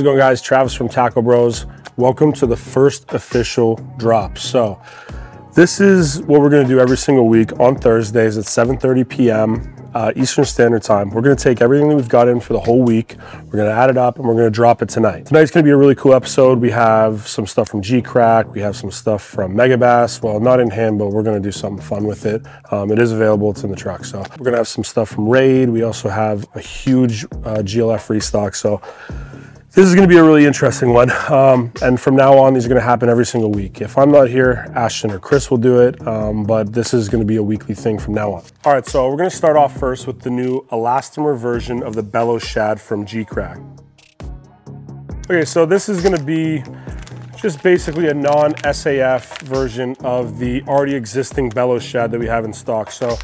How's it going guys? Travis from Tackle Bros. Welcome to the first official drop. So this is what we're gonna do every single week on Thursdays at 7.30 p.m. Uh, Eastern Standard Time. We're gonna take everything that we've got in for the whole week, we're gonna add it up and we're gonna drop it tonight. Tonight's gonna be a really cool episode. We have some stuff from Geecrack, we have some stuff from Megabass. Well, not in hand, but we're gonna do something fun with it. Um, it is available, it's in the truck. So we're gonna have some stuff from Raid. We also have a huge uh, GLF restock. So this is going to be a really interesting one. Um, and from now on, these are going to happen every single week. If I'm not here, Ashton or Chris will do it, um, but this is going to be a weekly thing from now on. All right, so we're going to start off first with the new elastomer version of the Bellows Shad from Geecrack. Okay, so this is going to be just basically a non-SAF version of the already existing Bellows Shad that we have in stock. So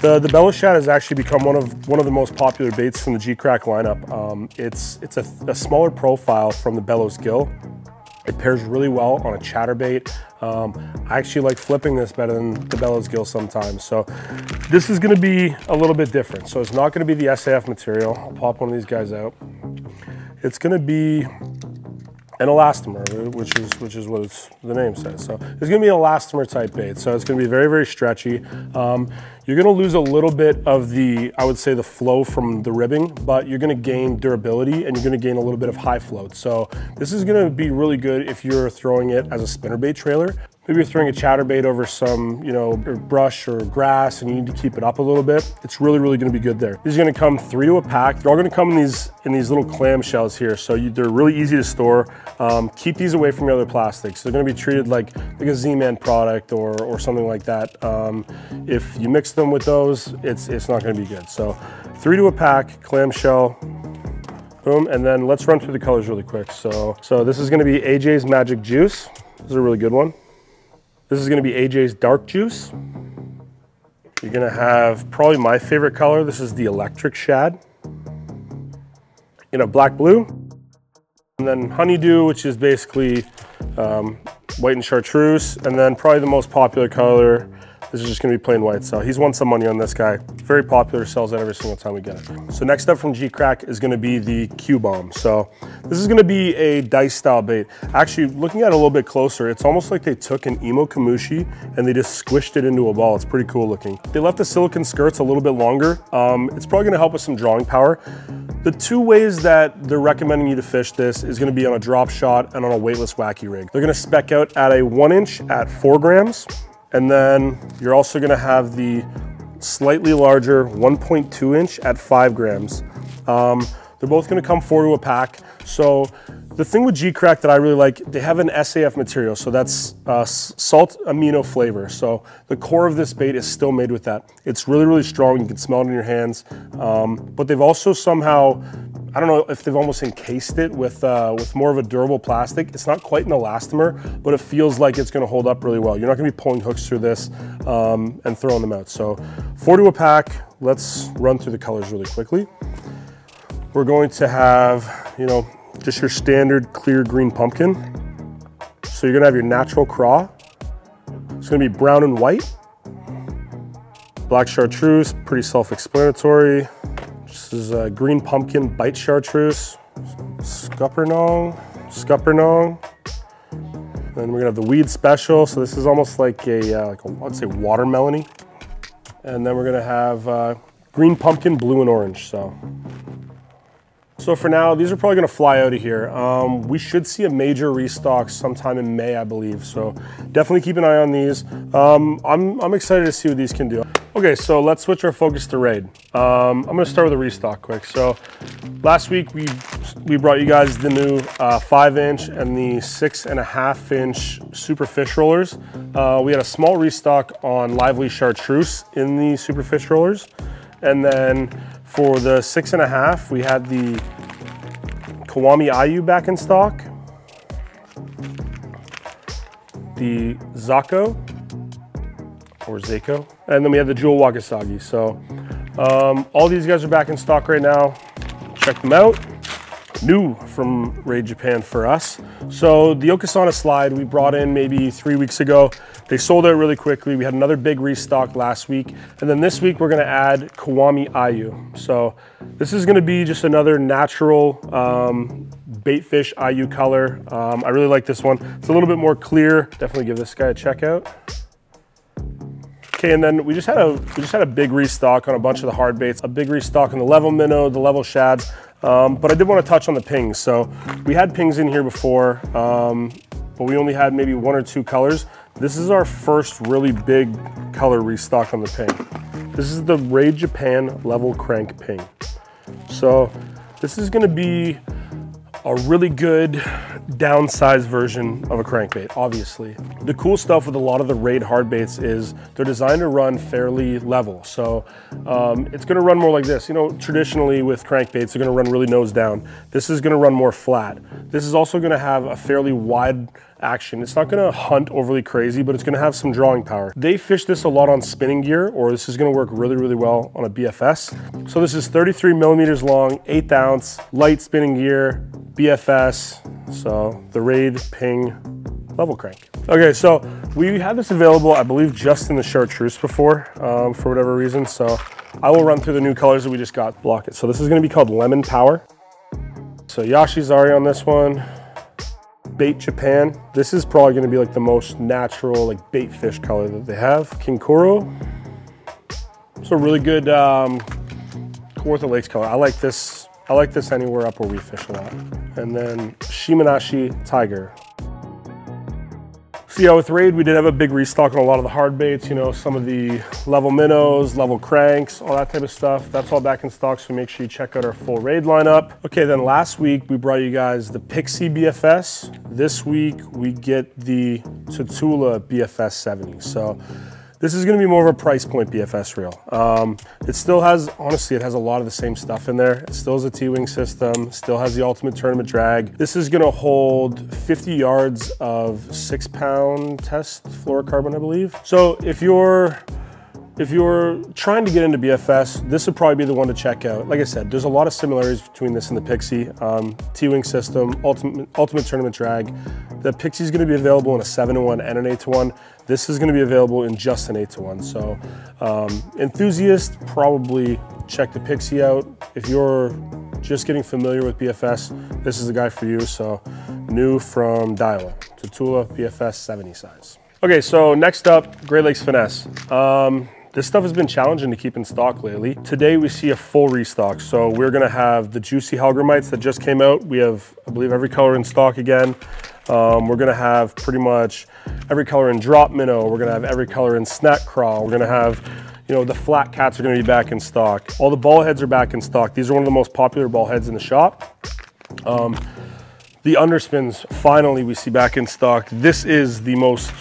the, the Bellows Shad has actually become one of one of the most popular baits from the Geecrack lineup. Um, it's it's a, a, smaller profile from the Bellows Gill. It pairs really well on a chatterbait. Um, I actually like flipping this better than the Bellows Gill sometimes. So this is gonna be a little bit different. So it's not gonna be the SAF material. I'll pop one of these guys out. It's gonna be an elastomer, which is which is what the name says. So it's gonna be an elastomer type bait. So it's gonna be very, very stretchy. Um, you're gonna lose a little bit of the, I would say the flow from the ribbing, but you're gonna gain durability and you're gonna gain a little bit of high float. So this is gonna be really good if you're throwing it as a spinnerbait trailer. Maybe you're throwing a chatterbait over some, you know, brush or grass and you need to keep it up a little bit. It's really, really gonna be good there. These are gonna come three to a pack. They're all gonna come in these in these little clam shells here. So you, they're really easy to store. Um, keep these away from your other plastics. They're gonna be treated like, like a Z-Man product or, or something like that. Um, if you mix them with those, it's, it's not gonna be good. So three to a pack, clamshell, boom. And then let's run through the colors really quick. So, so this is gonna be AJ's Magic Juice. This is a really good one. This is gonna be AJ's Dark Juice. You're gonna have probably my favorite color. This is the Electric Shad. You know, black blue. And then Honeydew, which is basically um, white and chartreuse. And then probably the most popular color this is just gonna be plain white. So he's won some money on this guy. Very popular, sells it every single time we get it. So next up from Geecrack is gonna be the Cue Bomb. So this is gonna be a dice style bait. Actually, looking at it a little bit closer, it's almost like they took an Emo Kamushi and they just squished it into a ball. It's pretty cool looking. They left the silicon skirts a little bit longer. Um, it's probably gonna help with some drawing power. The two ways that they're recommending you to fish this is gonna be on a drop shot and on a weightless wacky rig. They're gonna spec out at a one inch at four grams and then you're also gonna have the slightly larger 1.2 inch at five grams. Um, they're both gonna come four to a pack. So the thing with Geecrack that I really like, they have an SAF material, so that's uh, salt amino flavor. So the core of this bait is still made with that. It's really, really strong. You can smell it in your hands. Um, but they've also somehow I don't know if they've almost encased it with, uh, with more of a durable plastic. It's not quite an elastomer, but it feels like it's gonna hold up really well. You're not gonna be pulling hooks through this um, and throwing them out. So four to a pack, let's run through the colors really quickly. We're going to have, you know, just your standard clear green pumpkin. So you're gonna have your natural craw. It's gonna be brown and white. Black chartreuse, pretty self-explanatory. This is a green pumpkin bite chartreuse, scuppernong, scuppernong. Then we're gonna have the weed special. So this is almost like a, uh, like a I'd say watermelony. And then we're gonna have uh, green pumpkin, blue and orange. So so for now, these are probably gonna fly out of here. Um, we should see a major restock sometime in May, I believe. So definitely keep an eye on these. Um, I'm, I'm excited to see what these can do. Okay, so let's switch our focus to Raid. Um, I'm gonna start with a restock quick. So last week we we brought you guys the new uh, five inch and the six and a half inch super fish rollers. Uh, we had a small restock on Lively Chartreuse in the super fish rollers. And then for the six and a half, we had the Kiwami Ayu back in stock, the Zako, or Zako, and then we have the Jewel Wakasagi. So um, all these guys are back in stock right now. Check them out. new from Raid Japan for us. So the Okasana slide we brought in maybe three weeks ago. They sold out really quickly. We had another big restock last week. And then this week we're gonna add Kiwami Ayu. So this is gonna be just another natural um, baitfish Ayu color. Um, I really like this one. It's a little bit more clear. Definitely give this guy a check out. Okay, and then we just had a we just had a big restock on a bunch of the hard baits, a big restock on the level minnow, the level shads. Um, but I did want to touch on the pings. So we had pings in here before, um, but we only had maybe one or two colors. This is our first really big color restock on the ping. This is the Raid Japan level crank ping. So this is going to be a really good downsized version of a crankbait, obviously. The cool stuff with a lot of the Raid hard baits is they're designed to run fairly level. So um, it's gonna run more like this. You know, traditionally with crankbaits, they're gonna run really nose down. This is gonna run more flat. This is also gonna have a fairly wide action. It's not gonna hunt overly crazy, but it's gonna have some drawing power. They fish this a lot on spinning gear, or this is gonna work really, really well on a BFS. So this is 33 millimeters long, eighth ounce, light spinning gear, BFS, so the Raid Ping level crank. Okay, so we had this available, I believe, just in the chartreuse before, um, for whatever reason. So I will run through the new colors that we just got, block it. So this is gonna be called Lemon Power. So Yashizari on this one, Bait Japan. This is probably gonna be like the most natural like bait fish color that they have. Kinkoro. It's a really good um, Kawartha Lakes color. I like this. I like this anywhere up where we fish a lot. And then Shimanashi Tiger. So yeah, with Raid, we did have a big restock on a lot of the hard baits, you know, some of the level minnows, level cranks, all that type of stuff. That's all back in stock, so make sure you check out our full Raid lineup. Okay, then last week we brought you guys the Pixie BFS. This week we get the Tatula BFS 70. So this is gonna be more of a price point BFS reel. Um, it still has, honestly, it has a lot of the same stuff in there. It still has a T-wing system, still has the ultimate tournament drag. This is gonna hold 50 yards of six pound test fluorocarbon, I believe. So if you're if you're trying to get into BFS, this would probably be the one to check out. Like I said, there's a lot of similarities between this and the Pixie. Um, T-Wing system, ultimate, ultimate tournament drag. The Pixie is gonna be available in a seven to one and an eight to one. This is gonna be available in just an eight to one. So um, enthusiast, probably check the Pixie out. If you're just getting familiar with BFS, this is the guy for you. So new from Daiwa, Tatula BFS 70 size. Okay, so next up, Great Lakes Finesse. Um, this stuff has been challenging to keep in stock lately. Today we see a full restock. So we're gonna have the Juicy Hellgrammites that just came out. We have, I believe, every color in stock again. Um, we're gonna have pretty much every color in drop minnow. We're gonna have every color in snack craw. We're gonna have, you know, the flat cats are gonna be back in stock. All the ball heads are back in stock. These are one of the most popular ball heads in the shop. Um, the underspins, finally we see back in stock. This is the most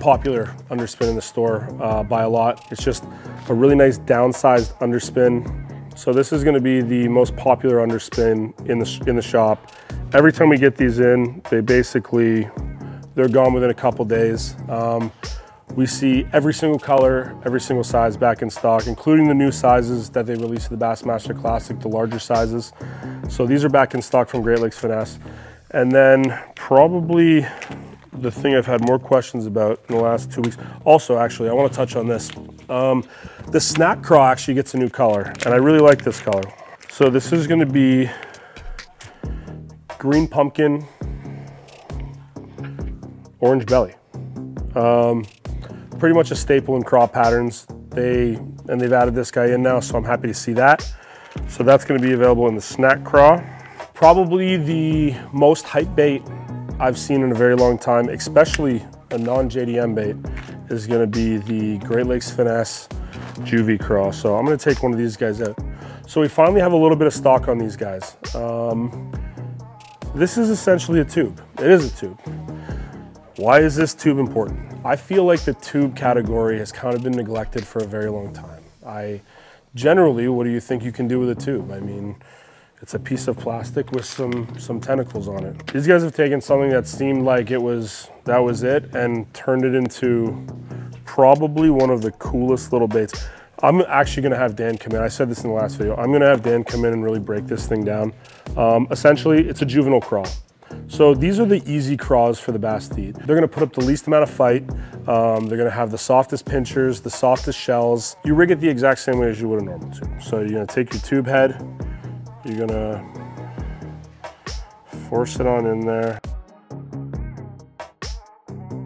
popular underspin in the store uh, by a lot. It's just a really nice downsized underspin. So this is gonna be the most popular underspin in the, in the shop. Every time we get these in, they basically, they're gone within a couple days. Um, we see every single color, every single size back in stock, including the new sizes that they released at the Bassmaster Classic, the larger sizes. So these are back in stock from Great Lakes Finesse. And then probably the thing I've had more questions about in the last two weeks. Also, actually, I want to touch on this. Um, the snack craw actually gets a new color, and I really like this color. So this is going to be green pumpkin, orange belly. Um, pretty much a staple in craw patterns. They and they've added this guy in now, so I'm happy to see that. So that's going to be available in the snack craw. Probably the most hype bait I've seen in a very long time, especially a non-JDM bait, is gonna be the Great Lakes Finesse Juvy Craw. So I'm gonna take one of these guys out. So we finally have a little bit of stock on these guys. Um, this is essentially a tube. It is a tube. Why is this tube important? I feel like the tube category has kind of been neglected for a very long time. I generally, what do you think you can do with a tube? I mean, it's a piece of plastic with some, some tentacles on it. These guys have taken something that seemed like it was, that was it and turned it into probably one of the coolest little baits. I'm actually gonna have Dan come in. I said this in the last video. I'm gonna have Dan come in and really break this thing down. Um, essentially, it's a juvenile craw. So these are the easy craws for the bass. They're gonna put up the least amount of fight. Um, they're gonna have the softest pinchers, the softest shells. You rig it the exact same way as you would a normal tube. So you're gonna take your tube head, you're gonna force it on in there.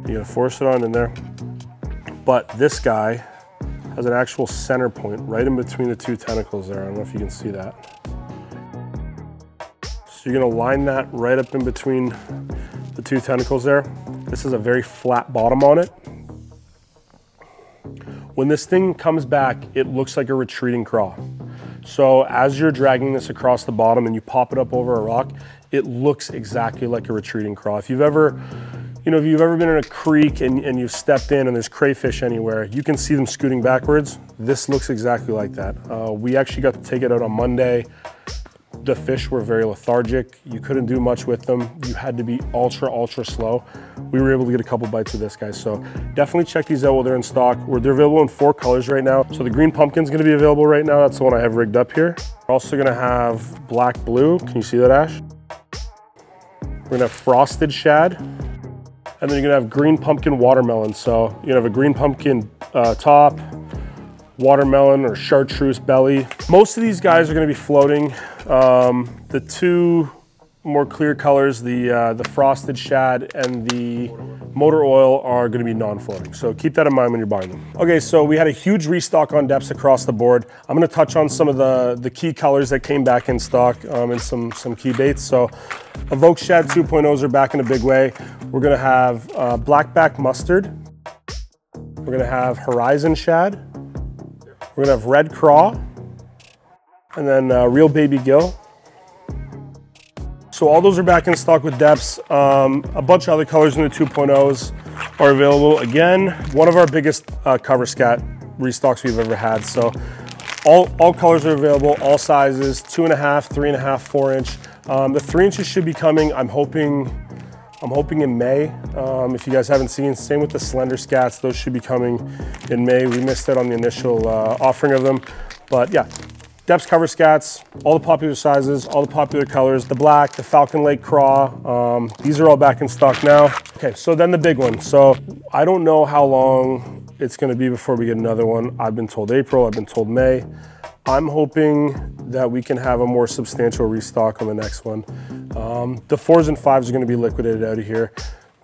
You're gonna force it on in there. But this guy has an actual center point right in between the two tentacles there. I don't know if you can see that. So you're gonna line that right up in between the two tentacles there. This is a very flat bottom on it. When this thing comes back, it looks like a retreating craw. So as you're dragging this across the bottom and you pop it up over a rock, it looks exactly like a retreating craw. If you've ever, you know, if you've ever been in a creek and, and you've stepped in and there's crayfish anywhere, you can see them scooting backwards. This looks exactly like that. Uh, we actually got to take it out on Monday the fish were very lethargic. You couldn't do much with them. You had to be ultra, ultra slow. We were able to get a couple bites of this, guys. So definitely check these out while they're in stock. They're available in four colors right now. So the green pumpkin's gonna be available right now. That's the one I have rigged up here. We're also gonna have black blue. Can you see that, Ash? We're gonna have frosted shad. And then you're gonna have green pumpkin watermelon. So you're gonna have a green pumpkin uh, top, watermelon or chartreuse belly. Most of these guys are gonna be floating. Um, the two more clear colors, the, uh, the frosted shad and the motor oil are gonna be non-floating. So keep that in mind when you're buying them. Okay, so we had a huge restock on Deps across the board. I'm gonna touch on some of the, the key colors that came back in stock um, and some, some key baits. So Evoke Shad 2.0s are back in a big way. We're gonna have uh, blackback mustard. We're gonna have Horizon Shad. We're gonna have red craw and then uh, real baby gill. So all those are back in stock with Deps. Um, a bunch of other colors in the 2.0s are available. Again, one of our biggest uh, cover scat restocks we've ever had. So all, all colors are available, all sizes, two and a half, three and a half, four inch. Um, the three inches should be coming, I'm hoping, I'm hoping in May. Um, if you guys haven't seen, same with the slender scats, those should be coming in May. We missed it on the initial uh, offering of them. But yeah, Deps cover scats, all the popular sizes, all the popular colors, the black, the Falcon Lake Craw. Um, these are all back in stock now. Okay, so then the big one. So I don't know how long it's gonna be before we get another one. I've been told April, I've been told May. I'm hoping that we can have a more substantial restock on the next one. Um, the fours and fives are gonna be liquidated out of here.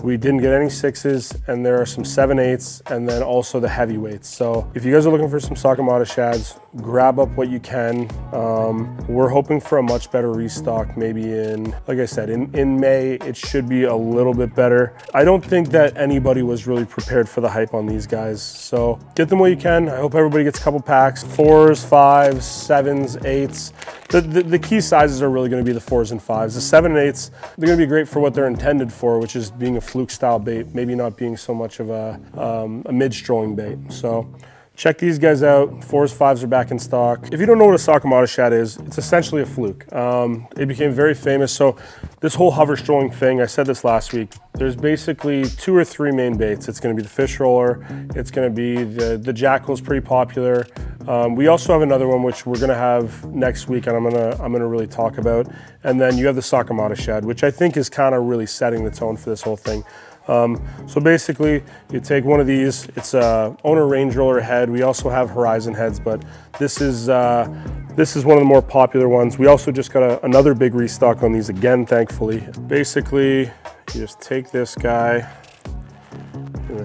We didn't get any sixes and there are some seven eights and then also the heavyweights. So if you guys are looking for some Sakamata shads, grab up what you can. Um, we're hoping for a much better restock maybe in, like I said, in, in May, it should be a little bit better. I don't think that anybody was really prepared for the hype on these guys. So get them what you can. I hope everybody gets a couple packs, fours, fives, sevens, eights. The, the, the, key sizes are really gonna be the fours and fives. The seven and eights, they're gonna be great for what they're intended for, which is being a fluke style bait, maybe not being so much of a, um, a mid-strolling bait. So check these guys out. Fours, fives are back in stock. If you don't know what a Sakamata shad is, it's essentially a fluke. Um, it became very famous. So this whole hover strolling thing, I said this last week, there's basically two or three main baits. It's gonna be the fish roller, it's gonna be the, the jackal is pretty popular. Um, we also have another one which we're gonna have next week and I'm gonna, I'm gonna really talk about. And then you have the Sakamata shad, which I think is kind of really setting the tone for this whole thing. Um, so basically, you take one of these, it's a owner range roller head. We also have horizon heads, but this is, uh, this is one of the more popular ones. We also just got a, another big restock on these again, thankfully. Basically, you just take this guy,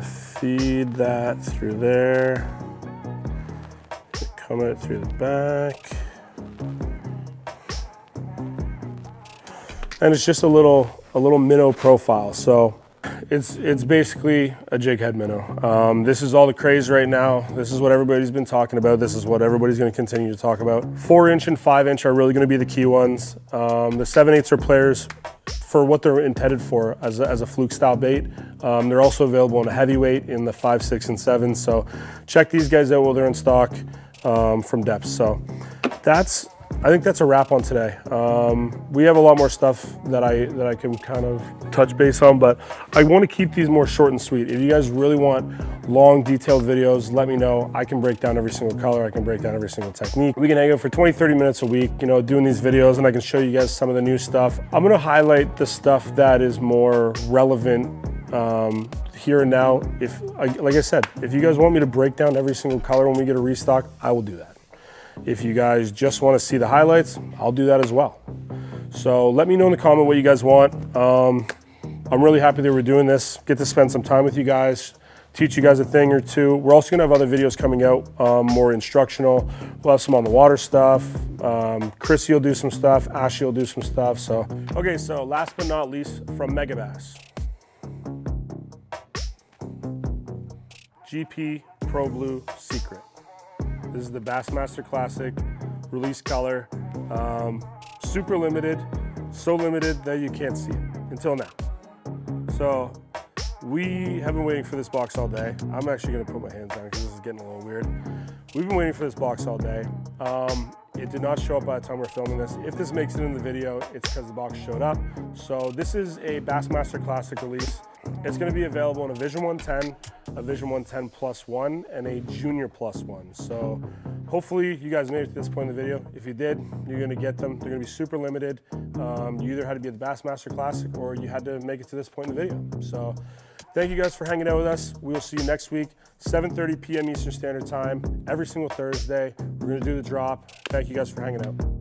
feed that through there, come out through the back. And it's just a little, a little minnow profile. So it's it's basically a jig head minnow. Um, this is all the craze right now. This is what everybody's been talking about. This is what everybody's going to continue to talk about. Four inch and five inch are really going to be the key ones. Um, the seven eights are players for what they're intended for as a, as a fluke style bait. Um, they're also available in a heavyweight in the five, six, and seven. So check these guys out while they're in stock um, from Deps. So that's I think that's a wrap on today. Um, we have a lot more stuff that I that I can kind of touch base on, but I want to keep these more short and sweet. If you guys really want long, detailed videos, let me know. I can break down every single color. I can break down every single technique. We can hang out for 20, 30 minutes a week, you know, doing these videos, and I can show you guys some of the new stuff. I'm gonna highlight the stuff that is more relevant um, here and now. If, like I said, if you guys want me to break down every single color when we get a restock, I will do that. If you guys just want to see the highlights, I'll do that as well. So let me know in the comment what you guys want. Um, I'm really happy that we're doing this. Get to spend some time with you guys, teach you guys a thing or two. We're also gonna have other videos coming out, um, more instructional. We'll have some on the water stuff. Um, Chrissy will do some stuff. Ashley will do some stuff. So, okay, so last but not least from Megabass. GP Pro Blue Secret. This is the Bassmaster Classic release color. Um, super limited, so limited that you can't see it until now. So we have been waiting for this box all day. I'm actually gonna put my hands on because this is getting a little weird. We've been waiting for this box all day. Um, it did not show up by the time we're filming this. If this makes it in the video, it's because the box showed up. So this is a Bassmaster Classic release. It's gonna be available in a Vision 110, a Vision 110 Plus One, and a Junior Plus One. So hopefully you guys made it to this point in the video. If you did, you're gonna get them. They're gonna be super limited. Um, you either had to be at the Bassmaster Classic or you had to make it to this point in the video. So thank you guys for hanging out with us. We will see you next week, 7.30 p.m. Eastern Standard Time, every single Thursday. We're gonna do the drop. Thank you guys for hanging out.